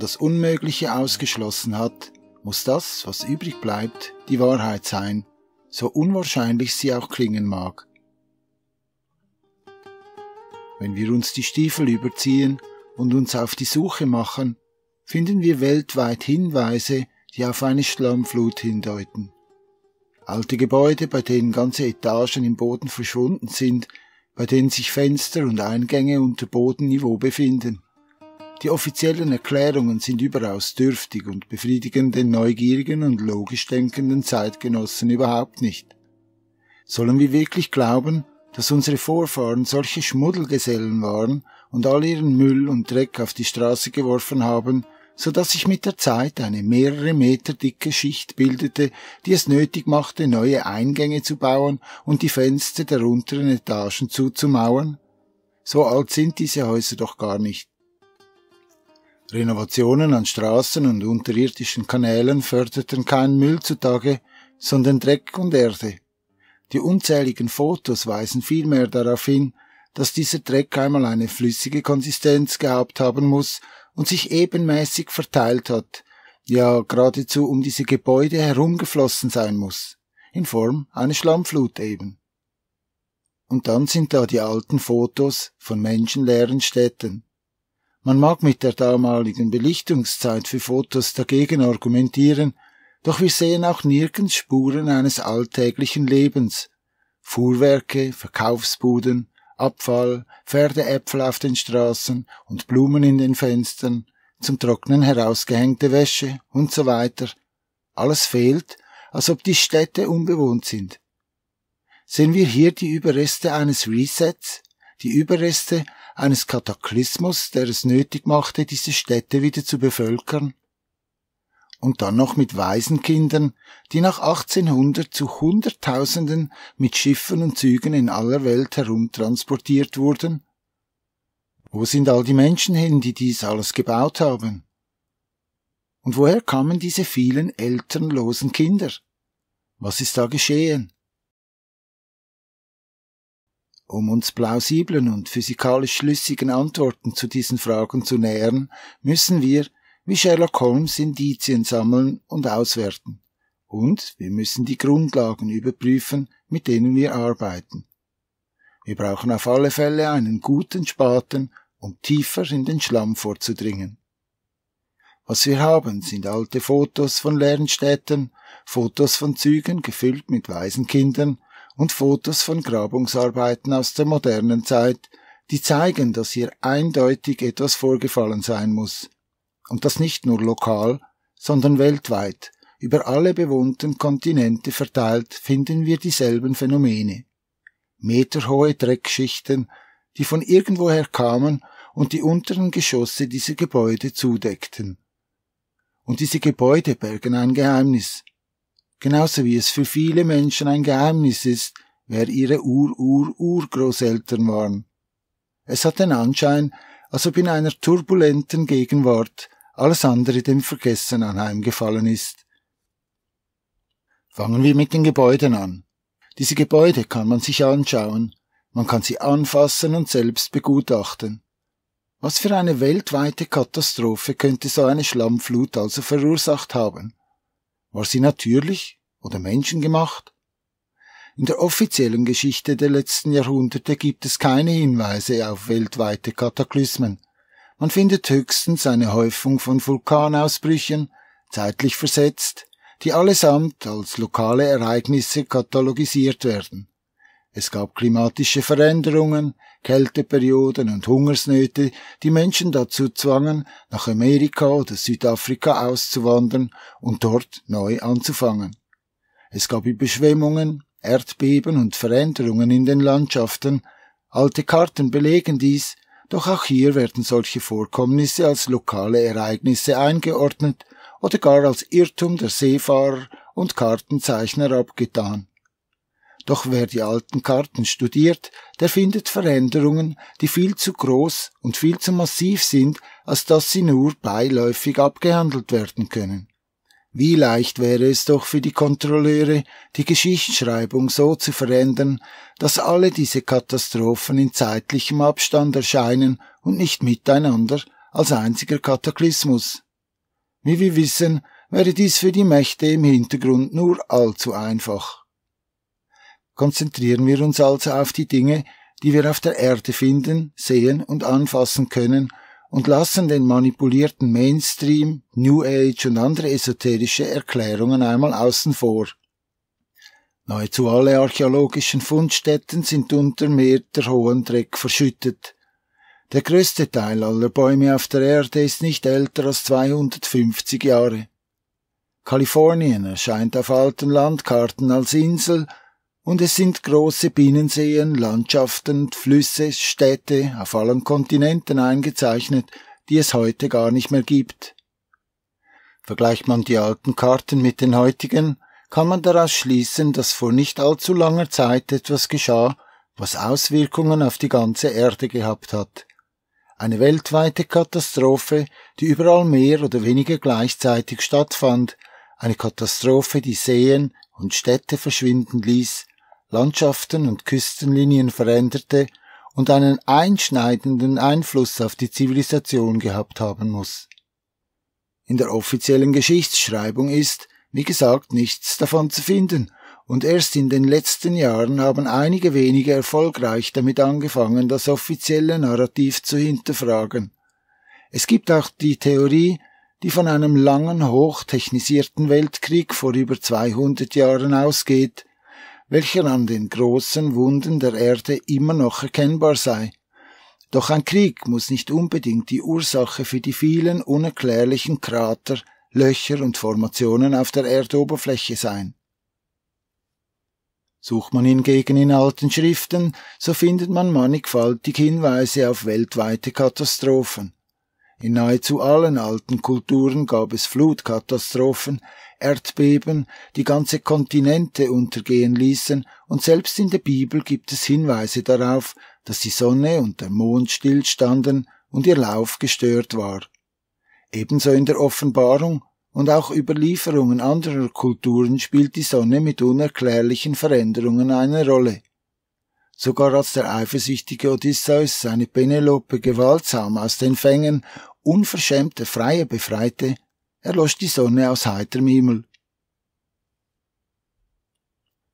das Unmögliche ausgeschlossen hat, muss das, was übrig bleibt, die Wahrheit sein, so unwahrscheinlich sie auch klingen mag. Wenn wir uns die Stiefel überziehen und uns auf die Suche machen, finden wir weltweit Hinweise, die auf eine Schlammflut hindeuten. Alte Gebäude, bei denen ganze Etagen im Boden verschwunden sind, bei denen sich Fenster und Eingänge unter Bodenniveau befinden. Die offiziellen Erklärungen sind überaus dürftig und befriedigen den neugierigen und logisch denkenden Zeitgenossen überhaupt nicht. Sollen wir wirklich glauben, dass unsere Vorfahren solche Schmuddelgesellen waren und all ihren Müll und Dreck auf die Straße geworfen haben, so dass sich mit der Zeit eine mehrere Meter dicke Schicht bildete, die es nötig machte, neue Eingänge zu bauen und die Fenster der unteren Etagen zuzumauern? So alt sind diese Häuser doch gar nicht. Renovationen an Straßen und unterirdischen Kanälen förderten keinen Müll zutage, sondern Dreck und Erde. Die unzähligen Fotos weisen vielmehr darauf hin, dass dieser Dreck einmal eine flüssige Konsistenz gehabt haben muss und sich ebenmäßig verteilt hat, ja geradezu um diese Gebäude herumgeflossen sein muss, in Form einer Schlammflut eben. Und dann sind da die alten Fotos von menschenleeren Städten. Man mag mit der damaligen Belichtungszeit für Fotos dagegen argumentieren, doch wir sehen auch nirgends Spuren eines alltäglichen Lebens. Fuhrwerke, Verkaufsbuden, Abfall, Pferdeäpfel auf den Straßen und Blumen in den Fenstern, zum Trocknen herausgehängte Wäsche und so weiter. Alles fehlt, als ob die Städte unbewohnt sind. Sehen wir hier die Überreste eines Resets, die Überreste eines Kataklysmus, der es nötig machte, diese Städte wieder zu bevölkern? und dann noch mit Waisenkindern, die nach 1800 zu Hunderttausenden mit Schiffen und Zügen in aller Welt herumtransportiert wurden? Wo sind all die Menschen hin, die dies alles gebaut haben? Und woher kamen diese vielen elternlosen Kinder? Was ist da geschehen? Um uns plausiblen und physikalisch schlüssigen Antworten zu diesen Fragen zu nähern, müssen wir, wie Sherlock Holmes Indizien sammeln und auswerten. Und wir müssen die Grundlagen überprüfen, mit denen wir arbeiten. Wir brauchen auf alle Fälle einen guten Spaten, um tiefer in den Schlamm vorzudringen. Was wir haben, sind alte Fotos von leeren Städten, Fotos von Zügen gefüllt mit Waisenkindern und Fotos von Grabungsarbeiten aus der modernen Zeit, die zeigen, dass hier eindeutig etwas vorgefallen sein muss und das nicht nur lokal, sondern weltweit, über alle bewohnten Kontinente verteilt finden wir dieselben Phänomene. Meterhohe Dreckschichten, die von irgendwoher kamen und die unteren Geschosse dieser Gebäude zudeckten. Und diese Gebäude bergen ein Geheimnis. Genauso wie es für viele Menschen ein Geheimnis ist, wer ihre Ur-Ur-Urgroßeltern waren. Es hat den Anschein, als ob in einer turbulenten Gegenwart alles andere dem Vergessen anheimgefallen ist. Fangen wir mit den Gebäuden an. Diese Gebäude kann man sich anschauen, man kann sie anfassen und selbst begutachten. Was für eine weltweite Katastrophe könnte so eine Schlammflut also verursacht haben? War sie natürlich oder menschengemacht? In der offiziellen Geschichte der letzten Jahrhunderte gibt es keine Hinweise auf weltweite Kataklysmen. Man findet höchstens eine Häufung von Vulkanausbrüchen, zeitlich versetzt, die allesamt als lokale Ereignisse katalogisiert werden. Es gab klimatische Veränderungen, Kälteperioden und Hungersnöte, die Menschen dazu zwangen, nach Amerika oder Südafrika auszuwandern und dort neu anzufangen. Es gab Überschwemmungen, Erdbeben und Veränderungen in den Landschaften. Alte Karten belegen dies, doch auch hier werden solche Vorkommnisse als lokale Ereignisse eingeordnet oder gar als Irrtum der Seefahrer und Kartenzeichner abgetan. Doch wer die alten Karten studiert, der findet Veränderungen, die viel zu groß und viel zu massiv sind, als dass sie nur beiläufig abgehandelt werden können. Wie leicht wäre es doch für die Kontrolleure, die Geschichtsschreibung so zu verändern, dass alle diese Katastrophen in zeitlichem Abstand erscheinen und nicht miteinander als einziger Kataklysmus, Wie wir wissen, wäre dies für die Mächte im Hintergrund nur allzu einfach. Konzentrieren wir uns also auf die Dinge, die wir auf der Erde finden, sehen und anfassen können und lassen den manipulierten Mainstream, New Age und andere esoterische Erklärungen einmal außen vor. Nahezu alle archäologischen Fundstätten sind unter hohen Dreck verschüttet. Der größte Teil aller Bäume auf der Erde ist nicht älter als 250 Jahre. Kalifornien erscheint auf alten Landkarten als Insel und es sind große Binnenseen, Landschaften, Flüsse, Städte auf allen Kontinenten eingezeichnet, die es heute gar nicht mehr gibt. Vergleicht man die alten Karten mit den heutigen, kann man daraus schließen, dass vor nicht allzu langer Zeit etwas geschah, was Auswirkungen auf die ganze Erde gehabt hat. Eine weltweite Katastrophe, die überall mehr oder weniger gleichzeitig stattfand, eine Katastrophe, die Seen und Städte verschwinden ließ, Landschaften und Küstenlinien veränderte und einen einschneidenden Einfluss auf die Zivilisation gehabt haben muss. In der offiziellen Geschichtsschreibung ist, wie gesagt, nichts davon zu finden, und erst in den letzten Jahren haben einige wenige erfolgreich damit angefangen, das offizielle Narrativ zu hinterfragen. Es gibt auch die Theorie, die von einem langen, hochtechnisierten Weltkrieg vor über 200 Jahren ausgeht, welcher an den großen Wunden der Erde immer noch erkennbar sei. Doch ein Krieg muss nicht unbedingt die Ursache für die vielen unerklärlichen Krater, Löcher und Formationen auf der Erdoberfläche sein. Sucht man hingegen in alten Schriften, so findet man mannigfaltig Hinweise auf weltweite Katastrophen. In nahezu allen alten Kulturen gab es Flutkatastrophen, Erdbeben, die ganze Kontinente untergehen ließen, und selbst in der Bibel gibt es Hinweise darauf, dass die Sonne und der Mond stillstanden und ihr Lauf gestört war. Ebenso in der Offenbarung und auch Überlieferungen anderer Kulturen spielt die Sonne mit unerklärlichen Veränderungen eine Rolle. Sogar als der eifersüchtige Odysseus seine Penelope gewaltsam aus den Fängen unverschämter Freier befreite, erlosch die Sonne aus heiterem Himmel.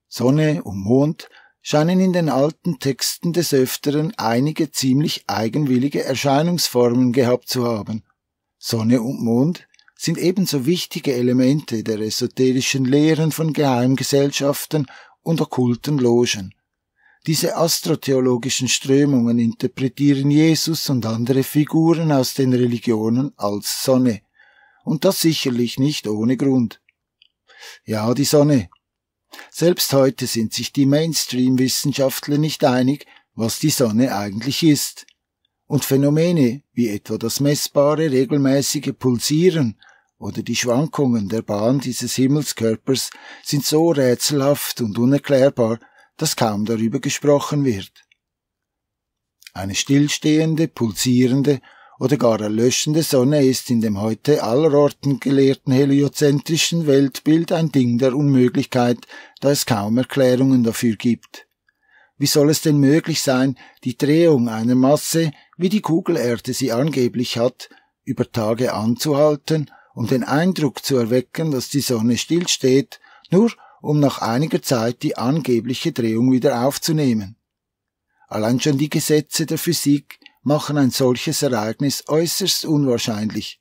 Sonne und Mond scheinen in den alten Texten des Öfteren einige ziemlich eigenwillige Erscheinungsformen gehabt zu haben. Sonne und Mond sind ebenso wichtige Elemente der esoterischen Lehren von Geheimgesellschaften und okkulten Logen. Diese astrotheologischen Strömungen interpretieren Jesus und andere Figuren aus den Religionen als Sonne. Und das sicherlich nicht ohne Grund. Ja, die Sonne. Selbst heute sind sich die Mainstream-Wissenschaftler nicht einig, was die Sonne eigentlich ist und Phänomene wie etwa das messbare regelmäßige Pulsieren oder die Schwankungen der Bahn dieses Himmelskörpers sind so rätselhaft und unerklärbar, dass kaum darüber gesprochen wird. Eine stillstehende, pulsierende oder gar erlöschende Sonne ist in dem heute allerorten gelehrten heliozentrischen Weltbild ein Ding der Unmöglichkeit, da es kaum Erklärungen dafür gibt. Wie soll es denn möglich sein, die Drehung einer Masse, wie die Kugelerde sie angeblich hat, über Tage anzuhalten und den Eindruck zu erwecken, dass die Sonne stillsteht, nur um nach einiger Zeit die angebliche Drehung wieder aufzunehmen. Allein schon die Gesetze der Physik machen ein solches Ereignis äußerst unwahrscheinlich.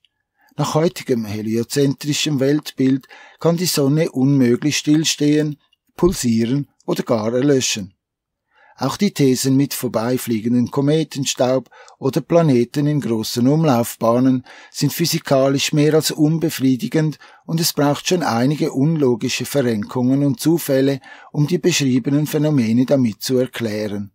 Nach heutigem heliozentrischem Weltbild kann die Sonne unmöglich stillstehen, pulsieren oder gar erlöschen. Auch die Thesen mit vorbeifliegenden Kometenstaub oder Planeten in großen Umlaufbahnen sind physikalisch mehr als unbefriedigend und es braucht schon einige unlogische Verrenkungen und Zufälle, um die beschriebenen Phänomene damit zu erklären.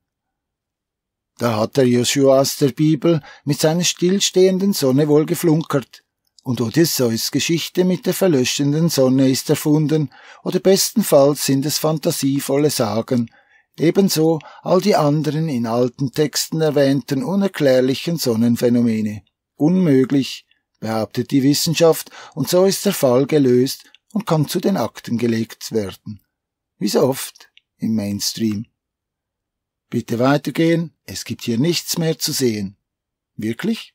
Da hat der Joshua aus der Bibel mit seiner stillstehenden Sonne wohl geflunkert. Und Odysseus Geschichte mit der verlöschenden Sonne ist erfunden, oder bestenfalls sind es fantasievolle Sagen, ebenso all die anderen in alten Texten erwähnten unerklärlichen Sonnenphänomene. Unmöglich, behauptet die Wissenschaft, und so ist der Fall gelöst und kann zu den Akten gelegt werden. Wie so oft im Mainstream. Bitte weitergehen, es gibt hier nichts mehr zu sehen. Wirklich?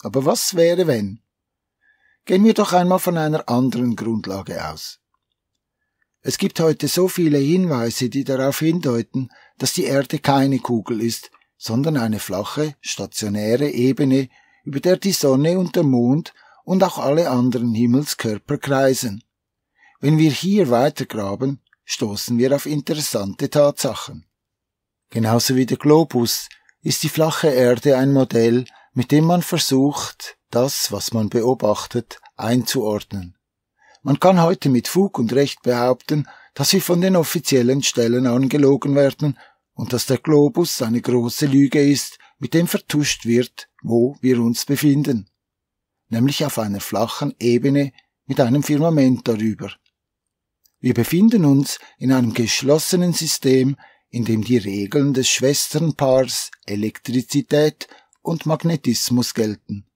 Aber was wäre wenn? gehen wir doch einmal von einer anderen Grundlage aus. Es gibt heute so viele Hinweise, die darauf hindeuten, dass die Erde keine Kugel ist, sondern eine flache, stationäre Ebene, über der die Sonne und der Mond und auch alle anderen Himmelskörper kreisen. Wenn wir hier weitergraben, stoßen wir auf interessante Tatsachen. Genauso wie der Globus ist die flache Erde ein Modell, mit dem man versucht, das, was man beobachtet, einzuordnen. Man kann heute mit Fug und Recht behaupten, dass wir von den offiziellen Stellen angelogen werden und dass der Globus eine große Lüge ist, mit dem vertuscht wird, wo wir uns befinden, nämlich auf einer flachen Ebene mit einem Firmament darüber. Wir befinden uns in einem geschlossenen System, in dem die Regeln des Schwesternpaars Elektrizität und Magnetismus gelten.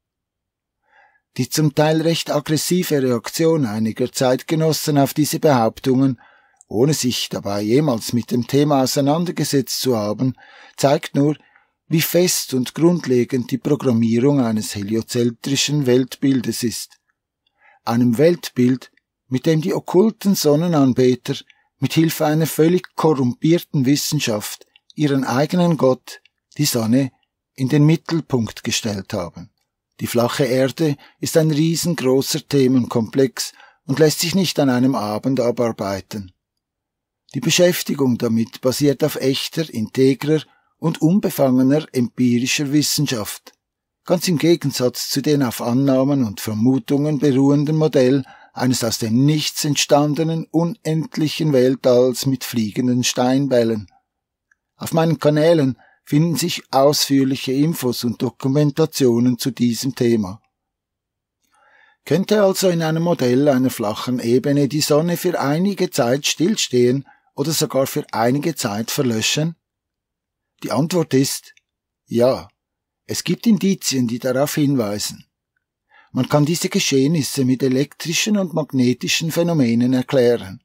Die zum Teil recht aggressive Reaktion einiger Zeitgenossen auf diese Behauptungen, ohne sich dabei jemals mit dem Thema auseinandergesetzt zu haben, zeigt nur, wie fest und grundlegend die Programmierung eines heliozentrischen Weltbildes ist. Einem Weltbild, mit dem die okkulten Sonnenanbeter mit Hilfe einer völlig korrumpierten Wissenschaft ihren eigenen Gott, die Sonne, in den Mittelpunkt gestellt haben. Die flache Erde ist ein riesengroßer Themenkomplex und lässt sich nicht an einem Abend abarbeiten. Die Beschäftigung damit basiert auf echter, integrer und unbefangener empirischer Wissenschaft, ganz im Gegensatz zu den auf Annahmen und Vermutungen beruhenden Modell eines aus dem Nichts entstandenen unendlichen Weltalls mit fliegenden Steinbällen. Auf meinen Kanälen finden sich ausführliche Infos und Dokumentationen zu diesem Thema. Könnte also in einem Modell einer flachen Ebene die Sonne für einige Zeit stillstehen oder sogar für einige Zeit verlöschen? Die Antwort ist ja. Es gibt Indizien, die darauf hinweisen. Man kann diese Geschehnisse mit elektrischen und magnetischen Phänomenen erklären.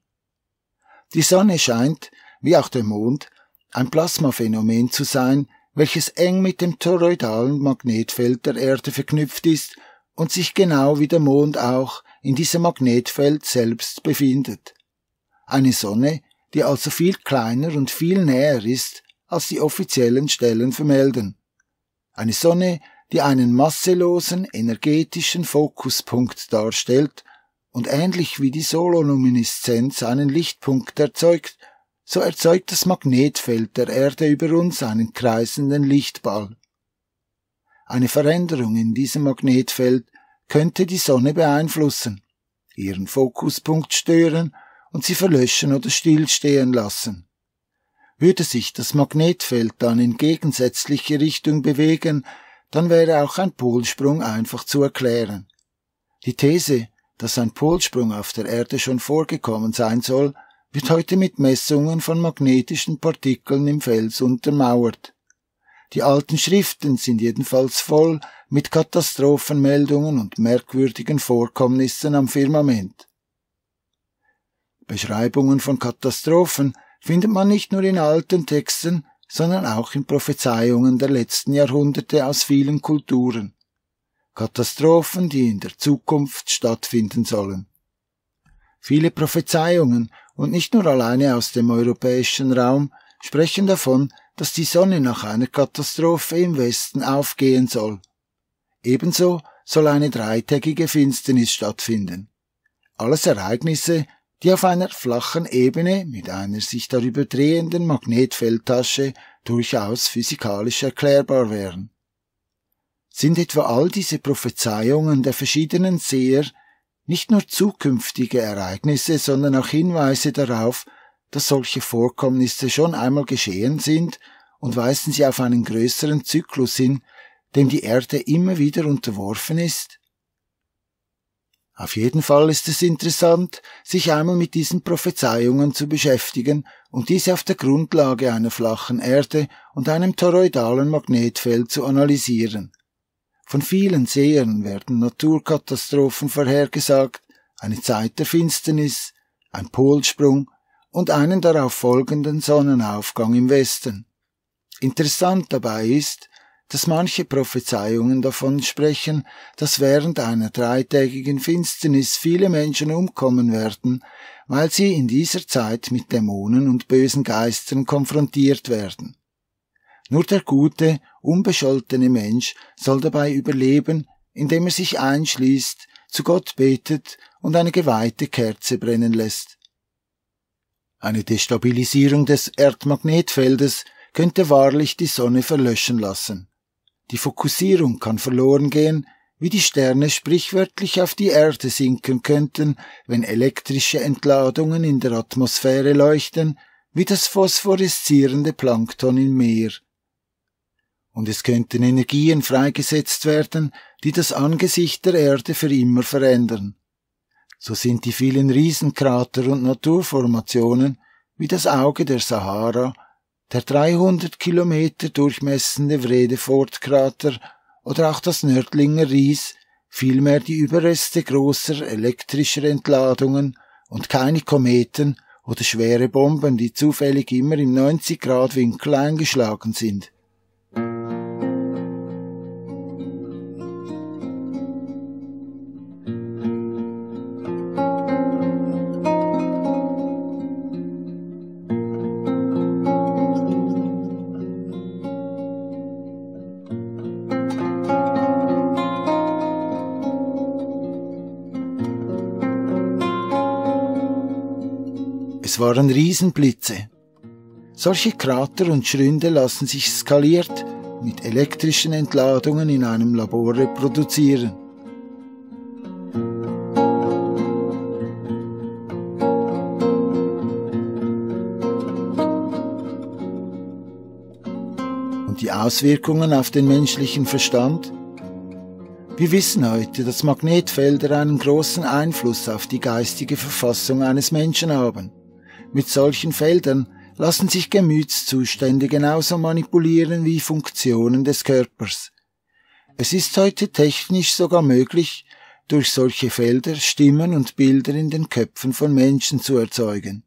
Die Sonne scheint, wie auch der Mond, ein Plasmaphänomen zu sein, welches eng mit dem toroidalen Magnetfeld der Erde verknüpft ist und sich genau wie der Mond auch in diesem Magnetfeld selbst befindet. Eine Sonne, die also viel kleiner und viel näher ist, als die offiziellen Stellen vermelden. Eine Sonne, die einen masselosen energetischen Fokuspunkt darstellt und ähnlich wie die Sololumineszenz einen Lichtpunkt erzeugt, so erzeugt das Magnetfeld der Erde über uns einen kreisenden Lichtball. Eine Veränderung in diesem Magnetfeld könnte die Sonne beeinflussen, ihren Fokuspunkt stören und sie verlöschen oder stillstehen lassen. Würde sich das Magnetfeld dann in gegensätzliche Richtung bewegen, dann wäre auch ein Polsprung einfach zu erklären. Die These, dass ein Polsprung auf der Erde schon vorgekommen sein soll, wird heute mit Messungen von magnetischen Partikeln im Fels untermauert. Die alten Schriften sind jedenfalls voll mit Katastrophenmeldungen und merkwürdigen Vorkommnissen am Firmament. Beschreibungen von Katastrophen findet man nicht nur in alten Texten, sondern auch in Prophezeiungen der letzten Jahrhunderte aus vielen Kulturen. Katastrophen, die in der Zukunft stattfinden sollen. Viele Prophezeiungen und nicht nur alleine aus dem europäischen Raum, sprechen davon, dass die Sonne nach einer Katastrophe im Westen aufgehen soll. Ebenso soll eine dreitägige Finsternis stattfinden. Alles Ereignisse, die auf einer flachen Ebene mit einer sich darüber drehenden Magnetfeldtasche durchaus physikalisch erklärbar wären. Sind etwa all diese Prophezeiungen der verschiedenen Seher nicht nur zukünftige Ereignisse, sondern auch Hinweise darauf, dass solche Vorkommnisse schon einmal geschehen sind und weisen sie auf einen größeren Zyklus hin, dem die Erde immer wieder unterworfen ist? Auf jeden Fall ist es interessant, sich einmal mit diesen Prophezeiungen zu beschäftigen und diese auf der Grundlage einer flachen Erde und einem toroidalen Magnetfeld zu analysieren. Von vielen Sehern werden Naturkatastrophen vorhergesagt, eine Zeit der Finsternis, ein Polsprung und einen darauf folgenden Sonnenaufgang im Westen. Interessant dabei ist, dass manche Prophezeiungen davon sprechen, dass während einer dreitägigen Finsternis viele Menschen umkommen werden, weil sie in dieser Zeit mit Dämonen und bösen Geistern konfrontiert werden. Nur der gute, unbescholtene Mensch soll dabei überleben, indem er sich einschließt, zu Gott betet und eine geweihte Kerze brennen lässt. Eine Destabilisierung des Erdmagnetfeldes könnte wahrlich die Sonne verlöschen lassen. Die Fokussierung kann verloren gehen, wie die Sterne sprichwörtlich auf die Erde sinken könnten, wenn elektrische Entladungen in der Atmosphäre leuchten, wie das phosphoreszierende Plankton im Meer. Und es könnten Energien freigesetzt werden, die das Angesicht der Erde für immer verändern. So sind die vielen Riesenkrater und Naturformationen, wie das Auge der Sahara, der 300 Kilometer durchmessende Vredefort-Krater oder auch das Nördlinger Ries vielmehr die Überreste großer elektrischer Entladungen und keine Kometen oder schwere Bomben, die zufällig immer im 90 Grad Winkel eingeschlagen sind. Waren Riesenblitze. Solche Krater und Schründe lassen sich skaliert mit elektrischen Entladungen in einem Labor reproduzieren. Und die Auswirkungen auf den menschlichen Verstand? Wir wissen heute, dass Magnetfelder einen großen Einfluss auf die geistige Verfassung eines Menschen haben. Mit solchen Feldern lassen sich Gemütszustände genauso manipulieren wie Funktionen des Körpers. Es ist heute technisch sogar möglich, durch solche Felder Stimmen und Bilder in den Köpfen von Menschen zu erzeugen.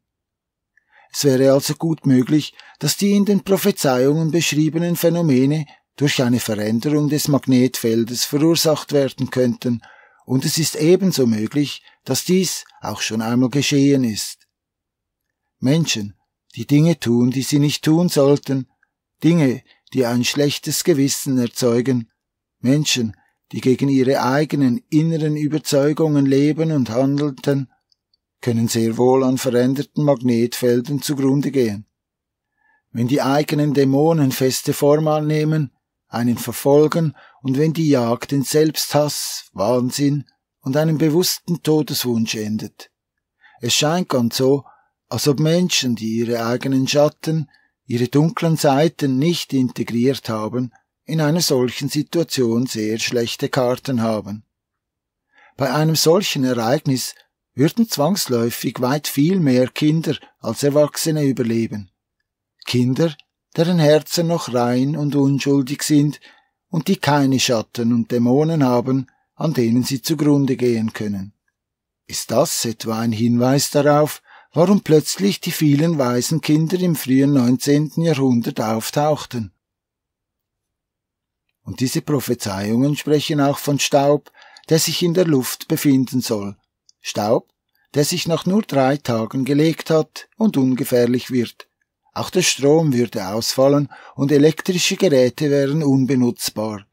Es wäre also gut möglich, dass die in den Prophezeiungen beschriebenen Phänomene durch eine Veränderung des Magnetfeldes verursacht werden könnten, und es ist ebenso möglich, dass dies auch schon einmal geschehen ist. Menschen, die Dinge tun, die sie nicht tun sollten, Dinge, die ein schlechtes Gewissen erzeugen, Menschen, die gegen ihre eigenen inneren Überzeugungen leben und handelten, können sehr wohl an veränderten Magnetfeldern zugrunde gehen. Wenn die eigenen Dämonen feste Form annehmen, einen verfolgen und wenn die Jagd in Selbsthass, Wahnsinn und einem bewussten Todeswunsch endet. Es scheint ganz so, als ob Menschen, die ihre eigenen Schatten, ihre dunklen Seiten nicht integriert haben, in einer solchen Situation sehr schlechte Karten haben. Bei einem solchen Ereignis würden zwangsläufig weit viel mehr Kinder als Erwachsene überleben. Kinder, deren Herzen noch rein und unschuldig sind und die keine Schatten und Dämonen haben, an denen sie zugrunde gehen können. Ist das etwa ein Hinweis darauf, warum plötzlich die vielen Waisenkinder im frühen 19. Jahrhundert auftauchten. Und diese Prophezeiungen sprechen auch von Staub, der sich in der Luft befinden soll. Staub, der sich nach nur drei Tagen gelegt hat und ungefährlich wird. Auch der Strom würde ausfallen und elektrische Geräte wären unbenutzbar.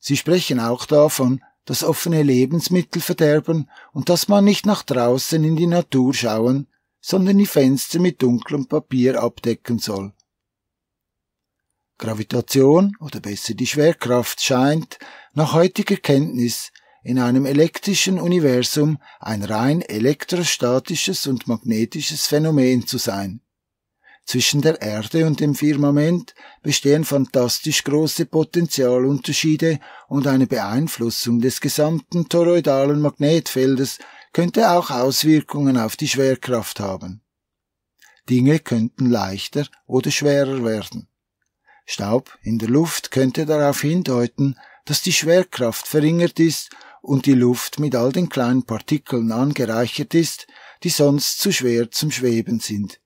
Sie sprechen auch davon, das offene Lebensmittel verderben und dass man nicht nach draußen in die Natur schauen, sondern die Fenster mit dunklem Papier abdecken soll. Gravitation oder besser die Schwerkraft scheint nach heutiger Kenntnis in einem elektrischen Universum ein rein elektrostatisches und magnetisches Phänomen zu sein. Zwischen der Erde und dem Firmament bestehen fantastisch große Potentialunterschiede und eine Beeinflussung des gesamten toroidalen Magnetfeldes könnte auch Auswirkungen auf die Schwerkraft haben. Dinge könnten leichter oder schwerer werden. Staub in der Luft könnte darauf hindeuten, dass die Schwerkraft verringert ist und die Luft mit all den kleinen Partikeln angereichert ist, die sonst zu schwer zum Schweben sind.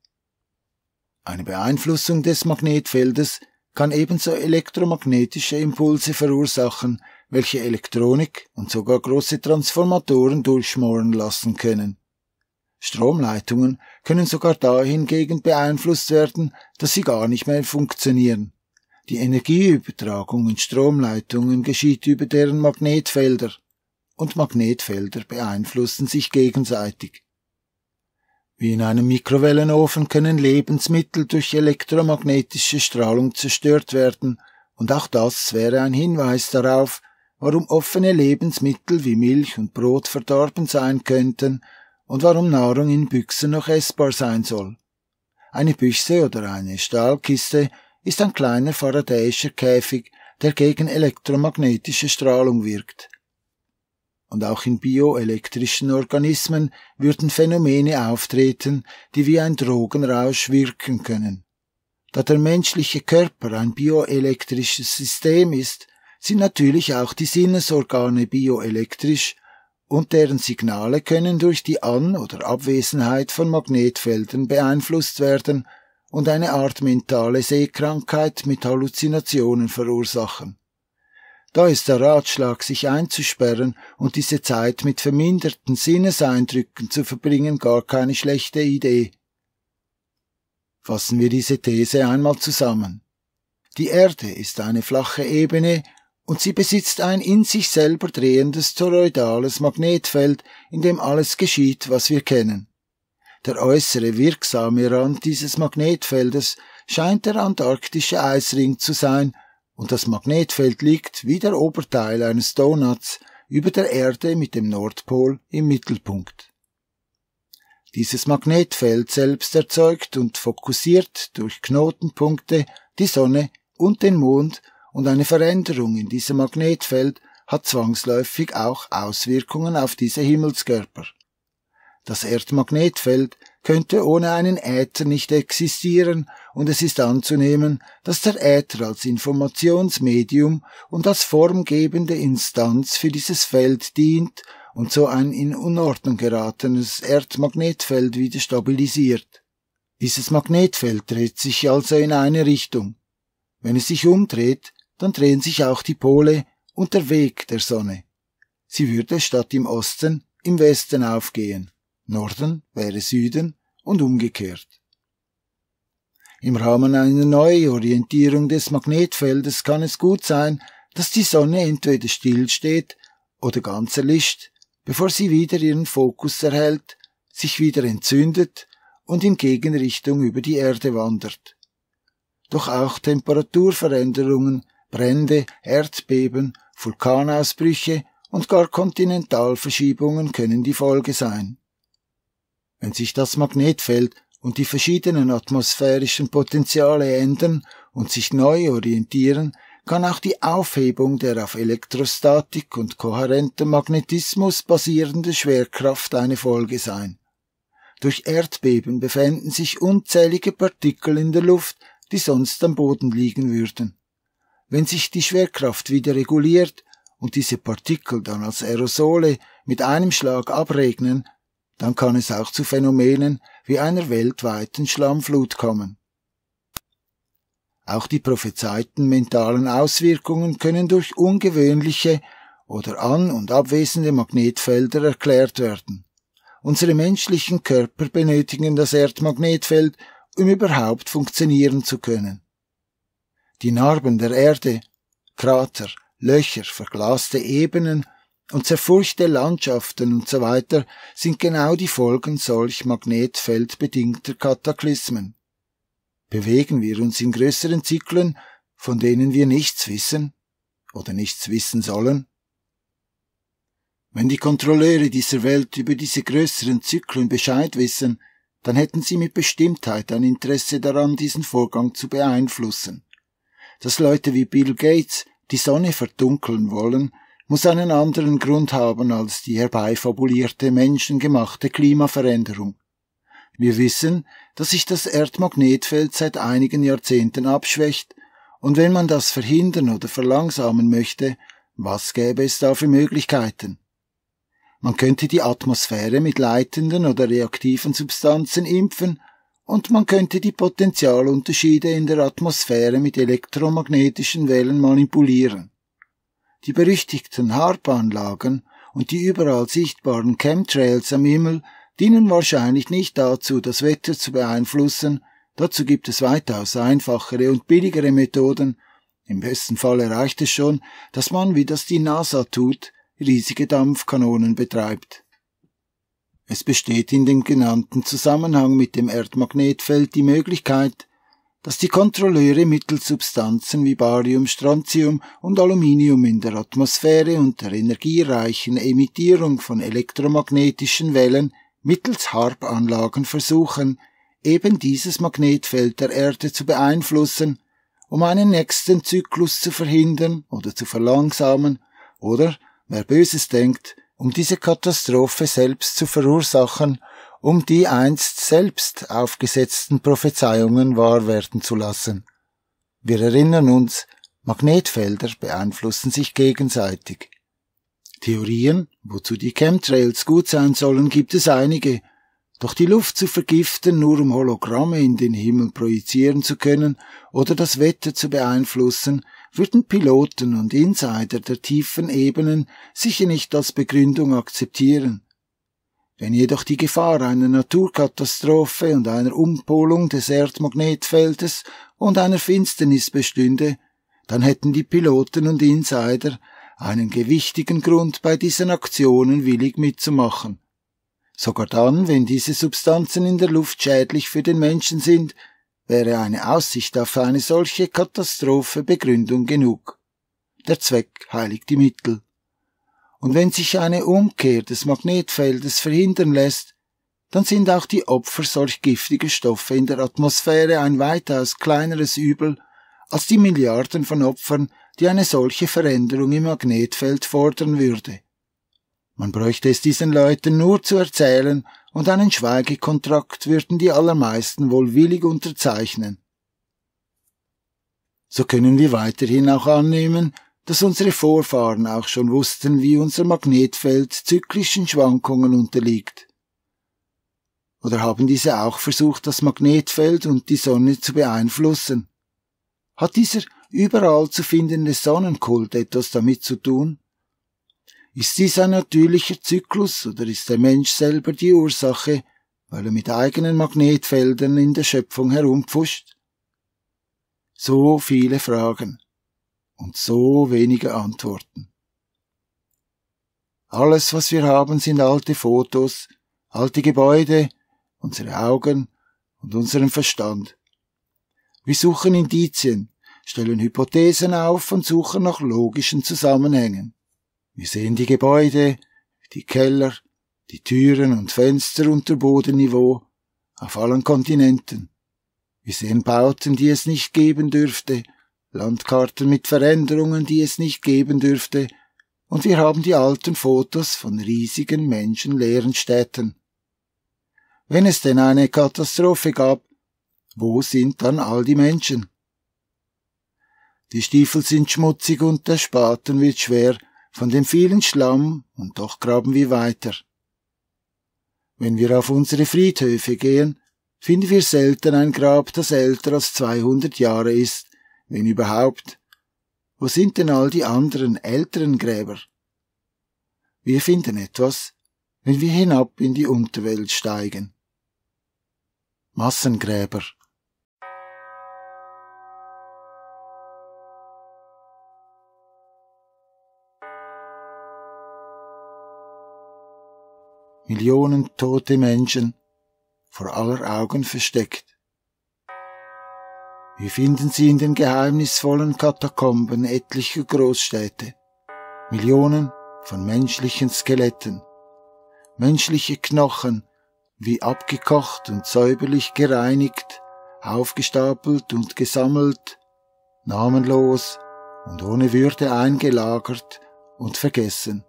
Eine Beeinflussung des Magnetfeldes kann ebenso elektromagnetische Impulse verursachen, welche Elektronik und sogar große Transformatoren durchschmoren lassen können. Stromleitungen können sogar dahingegen beeinflusst werden, dass sie gar nicht mehr funktionieren. Die Energieübertragung in Stromleitungen geschieht über deren Magnetfelder, und Magnetfelder beeinflussen sich gegenseitig. Wie in einem Mikrowellenofen können Lebensmittel durch elektromagnetische Strahlung zerstört werden, und auch das wäre ein Hinweis darauf, warum offene Lebensmittel wie Milch und Brot verdorben sein könnten und warum Nahrung in Büchsen noch essbar sein soll. Eine Büchse oder eine Stahlkiste ist ein kleiner faradäischer Käfig, der gegen elektromagnetische Strahlung wirkt. Und auch in bioelektrischen Organismen würden Phänomene auftreten, die wie ein Drogenrausch wirken können. Da der menschliche Körper ein bioelektrisches System ist, sind natürlich auch die Sinnesorgane bioelektrisch und deren Signale können durch die An- oder Abwesenheit von Magnetfeldern beeinflusst werden und eine Art mentale Sehkrankheit mit Halluzinationen verursachen. Da ist der Ratschlag, sich einzusperren und diese Zeit mit verminderten Sinneseindrücken zu verbringen, gar keine schlechte Idee. Fassen wir diese These einmal zusammen. Die Erde ist eine flache Ebene und sie besitzt ein in sich selber drehendes toroidales Magnetfeld, in dem alles geschieht, was wir kennen. Der äußere wirksame Rand dieses Magnetfeldes scheint der antarktische Eisring zu sein, und das Magnetfeld liegt wie der Oberteil eines Donuts über der Erde mit dem Nordpol im Mittelpunkt. Dieses Magnetfeld selbst erzeugt und fokussiert durch Knotenpunkte die Sonne und den Mond und eine Veränderung in diesem Magnetfeld hat zwangsläufig auch Auswirkungen auf diese Himmelskörper. Das Erdmagnetfeld könnte ohne einen Äther nicht existieren, und es ist anzunehmen, dass der Äther als Informationsmedium und als formgebende Instanz für dieses Feld dient und so ein in Unordnung geratenes Erdmagnetfeld wieder stabilisiert. Dieses Magnetfeld dreht sich also in eine Richtung. Wenn es sich umdreht, dann drehen sich auch die Pole und der Weg der Sonne. Sie würde statt im Osten im Westen aufgehen. Norden wäre Süden und umgekehrt. Im Rahmen einer Neuorientierung des Magnetfeldes kann es gut sein, dass die Sonne entweder stillsteht oder ganz erlischt, bevor sie wieder ihren Fokus erhält, sich wieder entzündet und in Gegenrichtung über die Erde wandert. Doch auch Temperaturveränderungen, Brände, Erdbeben, Vulkanausbrüche und gar Kontinentalverschiebungen können die Folge sein. Wenn sich das Magnetfeld und die verschiedenen atmosphärischen Potenziale ändern und sich neu orientieren, kann auch die Aufhebung der auf Elektrostatik und kohärentem Magnetismus basierende Schwerkraft eine Folge sein. Durch Erdbeben befänden sich unzählige Partikel in der Luft, die sonst am Boden liegen würden. Wenn sich die Schwerkraft wieder reguliert und diese Partikel dann als Aerosole mit einem Schlag abregnen, dann kann es auch zu Phänomenen wie einer weltweiten Schlammflut kommen. Auch die prophezeiten mentalen Auswirkungen können durch ungewöhnliche oder an- und abwesende Magnetfelder erklärt werden. Unsere menschlichen Körper benötigen das Erdmagnetfeld, um überhaupt funktionieren zu können. Die Narben der Erde, Krater, Löcher, verglaste Ebenen und zerfurchte Landschaften und so weiter sind genau die Folgen solch magnetfeldbedingter Kataklysmen. Bewegen wir uns in größeren Zyklen, von denen wir nichts wissen oder nichts wissen sollen? Wenn die Kontrolleure dieser Welt über diese größeren Zyklen Bescheid wissen, dann hätten sie mit Bestimmtheit ein Interesse daran, diesen Vorgang zu beeinflussen. Dass Leute wie Bill Gates die Sonne verdunkeln wollen, muss einen anderen Grund haben als die herbeifabulierte menschengemachte Klimaveränderung. Wir wissen, dass sich das Erdmagnetfeld seit einigen Jahrzehnten abschwächt, und wenn man das verhindern oder verlangsamen möchte, was gäbe es da für Möglichkeiten? Man könnte die Atmosphäre mit leitenden oder reaktiven Substanzen impfen und man könnte die Potentialunterschiede in der Atmosphäre mit elektromagnetischen Wellen manipulieren. Die berüchtigten HARP-Anlagen und die überall sichtbaren Chemtrails am Himmel dienen wahrscheinlich nicht dazu, das Wetter zu beeinflussen, dazu gibt es weitaus einfachere und billigere Methoden, im besten Fall reicht es schon, dass man, wie das die NASA tut, riesige Dampfkanonen betreibt. Es besteht in dem genannten Zusammenhang mit dem Erdmagnetfeld die Möglichkeit, dass die Kontrolleure mittels Substanzen wie Barium, Strontium und Aluminium in der Atmosphäre und der energiereichen Emittierung von elektromagnetischen Wellen mittels HARP-Anlagen versuchen, eben dieses Magnetfeld der Erde zu beeinflussen, um einen nächsten Zyklus zu verhindern oder zu verlangsamen oder, wer Böses denkt, um diese Katastrophe selbst zu verursachen, um die einst selbst aufgesetzten Prophezeiungen wahr werden zu lassen. Wir erinnern uns, Magnetfelder beeinflussen sich gegenseitig. Theorien, wozu die Chemtrails gut sein sollen, gibt es einige, doch die Luft zu vergiften, nur um Hologramme in den Himmel projizieren zu können oder das Wetter zu beeinflussen, würden Piloten und Insider der tiefen Ebenen sicher nicht als Begründung akzeptieren. Wenn jedoch die Gefahr einer Naturkatastrophe und einer Umpolung des Erdmagnetfeldes und einer Finsternis bestünde, dann hätten die Piloten und Insider einen gewichtigen Grund bei diesen Aktionen willig mitzumachen. Sogar dann, wenn diese Substanzen in der Luft schädlich für den Menschen sind, wäre eine Aussicht auf eine solche Katastrophe Begründung genug. Der Zweck heiligt die Mittel. Und wenn sich eine Umkehr des Magnetfeldes verhindern lässt, dann sind auch die Opfer solch giftiger Stoffe in der Atmosphäre ein weitaus kleineres Übel als die Milliarden von Opfern, die eine solche Veränderung im Magnetfeld fordern würde. Man bräuchte es diesen Leuten nur zu erzählen, und einen Schweigekontrakt würden die allermeisten wohl willig unterzeichnen. So können wir weiterhin auch annehmen, dass unsere Vorfahren auch schon wussten, wie unser Magnetfeld zyklischen Schwankungen unterliegt. Oder haben diese auch versucht, das Magnetfeld und die Sonne zu beeinflussen? Hat dieser überall zu findende Sonnenkult etwas damit zu tun? Ist dies ein natürlicher Zyklus oder ist der Mensch selber die Ursache, weil er mit eigenen Magnetfeldern in der Schöpfung herumpfuscht? So viele Fragen und so wenige Antworten. Alles, was wir haben, sind alte Fotos, alte Gebäude, unsere Augen und unseren Verstand. Wir suchen Indizien, stellen Hypothesen auf und suchen nach logischen Zusammenhängen. Wir sehen die Gebäude, die Keller, die Türen und Fenster unter Bodenniveau auf allen Kontinenten. Wir sehen Bauten, die es nicht geben dürfte, Landkarten mit Veränderungen, die es nicht geben dürfte, und wir haben die alten Fotos von riesigen menschenleeren Städten. Wenn es denn eine Katastrophe gab, wo sind dann all die Menschen? Die Stiefel sind schmutzig und der Spaten wird schwer, von dem vielen Schlamm, und doch graben wir weiter. Wenn wir auf unsere Friedhöfe gehen, finden wir selten ein Grab, das älter als 200 Jahre ist, wenn überhaupt. Wo sind denn all die anderen älteren Gräber? Wir finden etwas, wenn wir hinab in die Unterwelt steigen. Massengräber Millionen tote Menschen vor aller Augen versteckt. Wir finden sie in den geheimnisvollen Katakomben etlicher Großstädte. Millionen von menschlichen Skeletten. Menschliche Knochen, wie abgekocht und säuberlich gereinigt, aufgestapelt und gesammelt, namenlos und ohne Würde eingelagert und vergessen.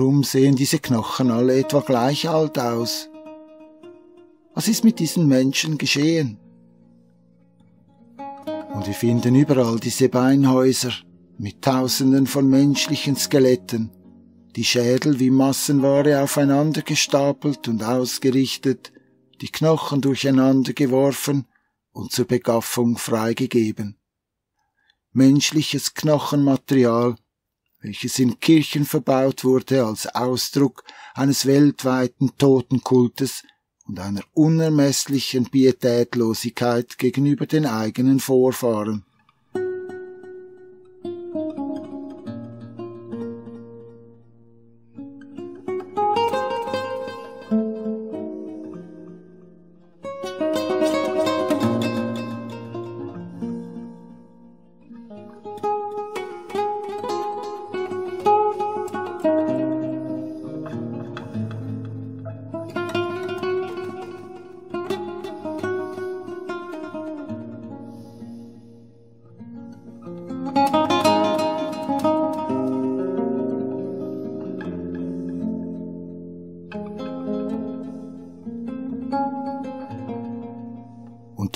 Warum sehen diese Knochen alle etwa gleich alt aus? Was ist mit diesen Menschen geschehen? Und wir finden überall diese Beinhäuser mit Tausenden von menschlichen Skeletten, die Schädel wie Massenware aufeinander gestapelt und ausgerichtet, die Knochen durcheinander geworfen und zur Begaffung freigegeben. Menschliches Knochenmaterial, welches in Kirchen verbaut wurde als Ausdruck eines weltweiten Totenkultes und einer unermesslichen Pietätlosigkeit gegenüber den eigenen Vorfahren.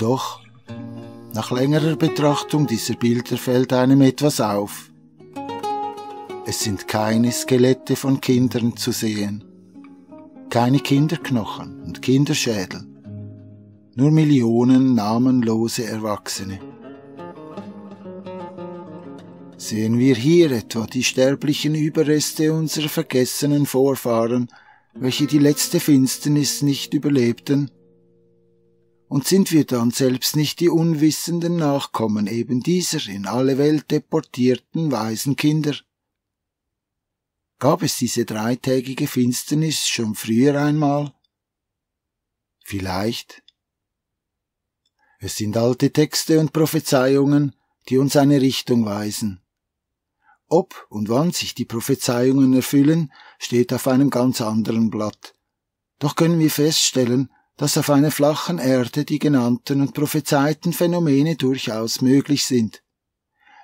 Doch, nach längerer Betrachtung dieser Bilder fällt einem etwas auf. Es sind keine Skelette von Kindern zu sehen, keine Kinderknochen und Kinderschädel, nur Millionen namenlose Erwachsene. Sehen wir hier etwa die sterblichen Überreste unserer vergessenen Vorfahren, welche die letzte Finsternis nicht überlebten und sind wir dann selbst nicht die unwissenden Nachkommen eben dieser in alle Welt deportierten weisen Kinder? Gab es diese dreitägige Finsternis schon früher einmal? Vielleicht. Es sind alte Texte und Prophezeiungen, die uns eine Richtung weisen. Ob und wann sich die Prophezeiungen erfüllen, steht auf einem ganz anderen Blatt. Doch können wir feststellen, dass auf einer flachen Erde die genannten und prophezeiten Phänomene durchaus möglich sind.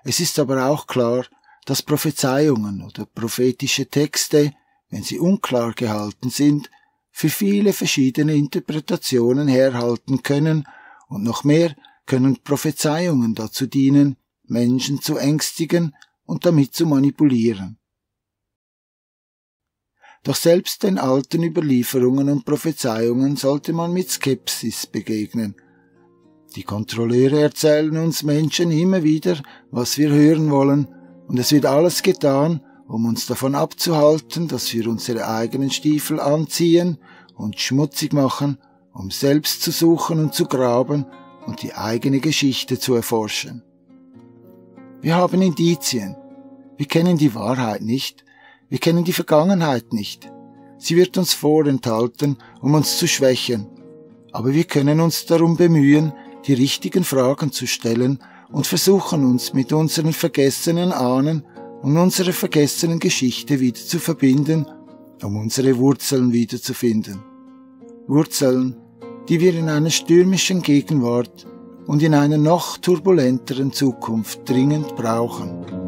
Es ist aber auch klar, dass Prophezeiungen oder prophetische Texte, wenn sie unklar gehalten sind, für viele verschiedene Interpretationen herhalten können und noch mehr können Prophezeiungen dazu dienen, Menschen zu ängstigen und damit zu manipulieren. Doch selbst den alten Überlieferungen und Prophezeiungen sollte man mit Skepsis begegnen. Die Kontrolleure erzählen uns Menschen immer wieder, was wir hören wollen, und es wird alles getan, um uns davon abzuhalten, dass wir unsere eigenen Stiefel anziehen und schmutzig machen, um selbst zu suchen und zu graben und die eigene Geschichte zu erforschen. Wir haben Indizien. Wir kennen die Wahrheit nicht, wir kennen die Vergangenheit nicht. Sie wird uns vorenthalten, um uns zu schwächen. Aber wir können uns darum bemühen, die richtigen Fragen zu stellen und versuchen uns mit unseren vergessenen Ahnen und unserer vergessenen Geschichte wieder zu verbinden, um unsere Wurzeln wiederzufinden. Wurzeln, die wir in einer stürmischen Gegenwart und in einer noch turbulenteren Zukunft dringend brauchen.